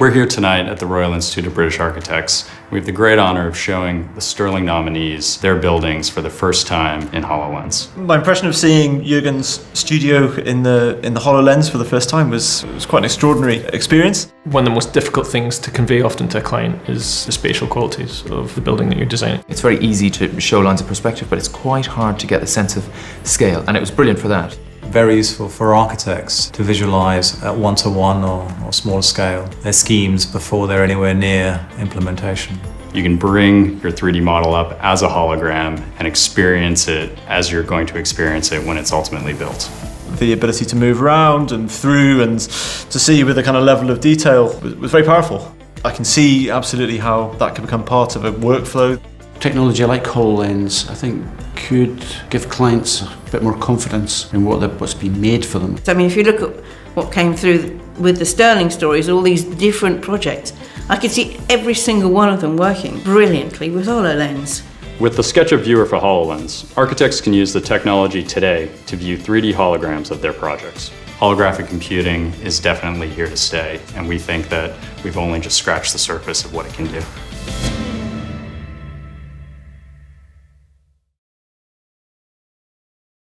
We're here tonight at the Royal Institute of British Architects. We have the great honor of showing the Stirling nominees their buildings for the first time in HoloLens. My impression of seeing Jürgen's studio in the in the HoloLens for the first time was, was quite an extraordinary experience. One of the most difficult things to convey often to a client is the spatial qualities of the building that you're designing. It's very easy to show lines of perspective, but it's quite hard to get the sense of scale, and it was brilliant for that very useful for architects to visualize at one-to-one or, or smaller scale their schemes before they're anywhere near implementation. You can bring your 3D model up as a hologram and experience it as you're going to experience it when it's ultimately built. The ability to move around and through and to see with a kind of level of detail was very powerful. I can see absolutely how that could become part of a workflow. Technology like HoloLens, I think, could give clients a bit more confidence in what what's been made for them. So, I mean, if you look at what came through with the Stirling stories, all these different projects, I could see every single one of them working brilliantly with HoloLens. With the SketchUp Viewer for HoloLens, architects can use the technology today to view 3D holograms of their projects. Holographic computing is definitely here to stay, and we think that we've only just scratched the surface of what it can do.